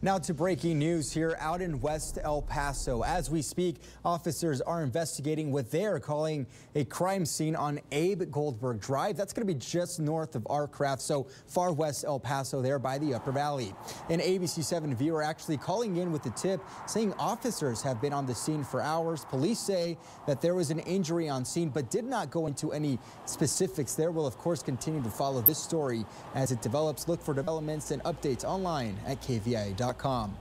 Now to breaking news here out in West El Paso. As we speak, officers are investigating what they're calling a crime scene on Abe Goldberg Drive. That's going to be just north of Artcraft, so far west El Paso there by the Upper Valley. An ABC7 viewer actually calling in with a tip saying officers have been on the scene for hours. Police say that there was an injury on scene, but did not go into any specifics there. We'll, of course, continue to follow this story as it develops. Look for developments and updates online at KVIA.com.